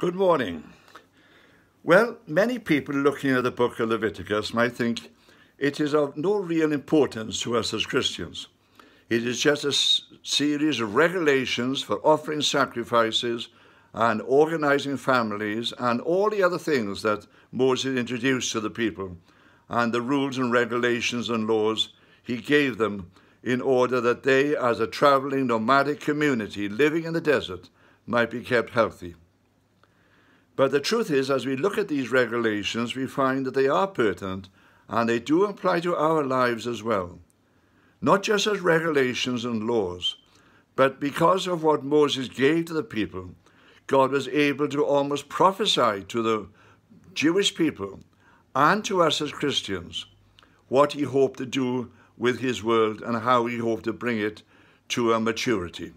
Good morning. Well, many people looking at the book of Leviticus might think it is of no real importance to us as Christians. It is just a series of regulations for offering sacrifices and organizing families and all the other things that Moses introduced to the people and the rules and regulations and laws he gave them in order that they, as a traveling nomadic community living in the desert, might be kept healthy. But the truth is, as we look at these regulations, we find that they are pertinent and they do apply to our lives as well. Not just as regulations and laws, but because of what Moses gave to the people, God was able to almost prophesy to the Jewish people and to us as Christians what he hoped to do with his world and how he hoped to bring it to a maturity.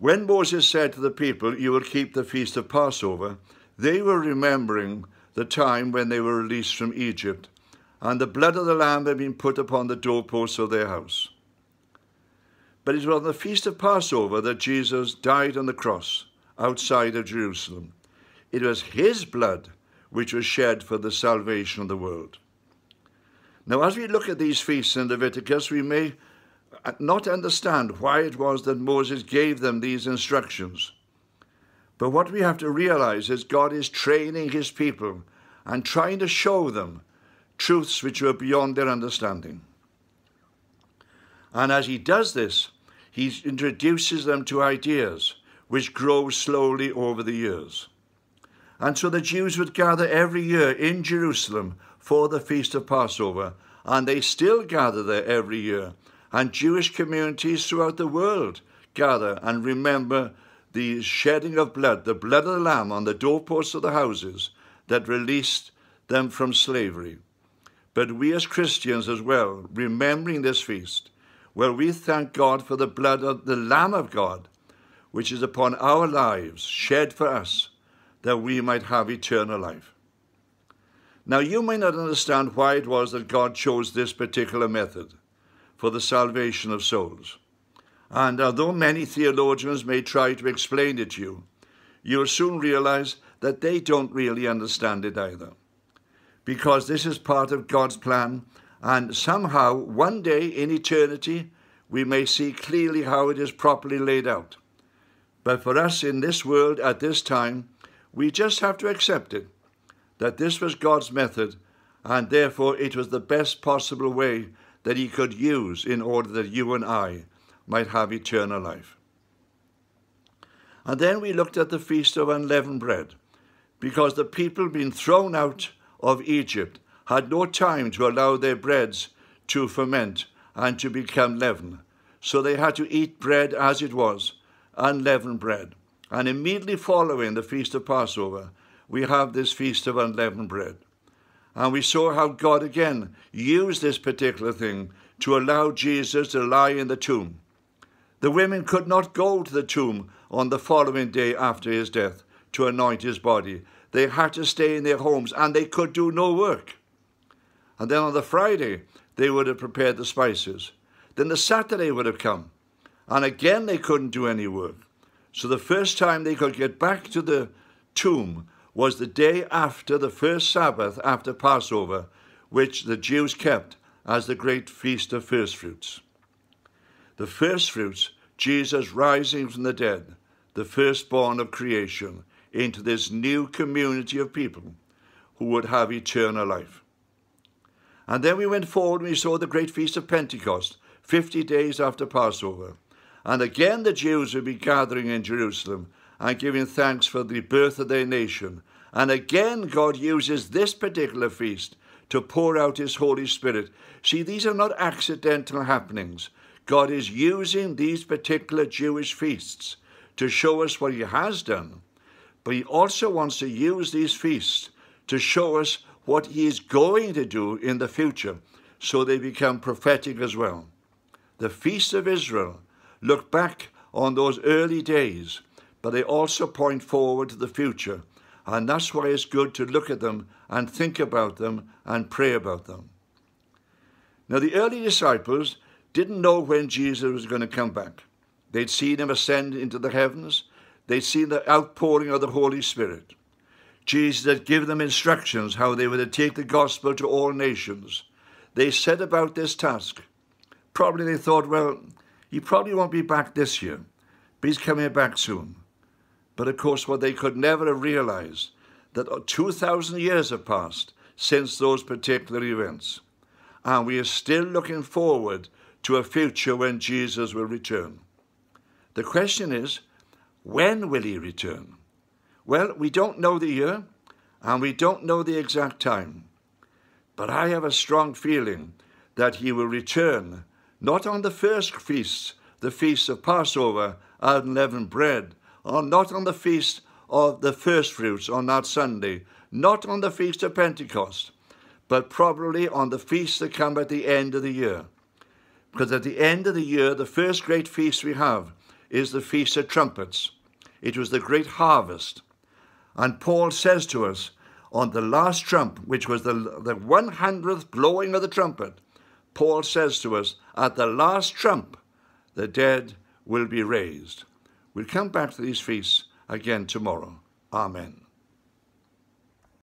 When Moses said to the people, You will keep the feast of Passover, they were remembering the time when they were released from Egypt, and the blood of the lamb had been put upon the doorposts of their house. But it was on the feast of Passover that Jesus died on the cross outside of Jerusalem. It was his blood which was shed for the salvation of the world. Now, as we look at these feasts in Leviticus, we may Uh, not understand why it was that Moses gave them these instructions. But what we have to realize is God is training his people and trying to show them truths which were beyond their understanding. And as he does this, he introduces them to ideas which grow slowly over the years. And so the Jews would gather every year in Jerusalem for the Feast of Passover, and they still gather there every year and Jewish communities throughout the world gather and remember the shedding of blood, the blood of the Lamb on the doorposts of the houses that released them from slavery. But we as Christians as well, remembering this feast, well, we thank God for the blood of the Lamb of God, which is upon our lives, shed for us, that we might have eternal life. Now, you may not understand why it was that God chose this particular method for the salvation of souls. And although many theologians may try to explain it to you, you'll soon realize that they don't really understand it either. Because this is part of God's plan, and somehow, one day in eternity, we may see clearly how it is properly laid out. But for us in this world at this time, we just have to accept it that this was God's method, and therefore it was the best possible way that he could use in order that you and I might have eternal life. And then we looked at the Feast of Unleavened Bread, because the people being thrown out of Egypt had no time to allow their breads to ferment and to become leaven. So they had to eat bread as it was, unleavened bread. And immediately following the Feast of Passover, we have this Feast of Unleavened Bread. And we saw how God again used this particular thing to allow Jesus to lie in the tomb. The women could not go to the tomb on the following day after his death to anoint his body. They had to stay in their homes and they could do no work. And then on the Friday, they would have prepared the spices. Then the Saturday would have come. And again, they couldn't do any work. So the first time they could get back to the tomb was the day after the first Sabbath after Passover, which the Jews kept as the great feast of firstfruits. The firstfruits, Jesus rising from the dead, the firstborn of creation, into this new community of people who would have eternal life. And then we went forward and we saw the great feast of Pentecost, 50 days after Passover. And again the Jews would be gathering in Jerusalem and giving thanks for the birth of their nation. And again, God uses this particular feast to pour out His Holy Spirit. See, these are not accidental happenings. God is using these particular Jewish feasts to show us what He has done. But He also wants to use these feasts to show us what He is going to do in the future, so they become prophetic as well. The feasts of Israel look back on those early days but they also point forward to the future. And that's why it's good to look at them and think about them and pray about them. Now, the early disciples didn't know when Jesus was going to come back. They'd seen him ascend into the heavens. They'd seen the outpouring of the Holy Spirit. Jesus had given them instructions how they were to take the gospel to all nations. They set about this task. Probably they thought, well, he probably won't be back this year, but he's coming back soon. But of course, what they could never have realized that 2,000 years have passed since those particular events. And we are still looking forward to a future when Jesus will return. The question is, when will he return? Well, we don't know the year and we don't know the exact time. But I have a strong feeling that he will return not on the first feast, the feast of Passover, unleavened bread, or not on the feast of the first fruits on that Sunday, not on the feast of Pentecost, but probably on the feast that come at the end of the year. Because at the end of the year, the first great feast we have is the Feast of Trumpets. It was the great harvest. And Paul says to us, on the last trump, which was the, the 100th blowing of the trumpet, Paul says to us, at the last trump, the dead will be raised. We'll come back to these feasts again tomorrow. Amen.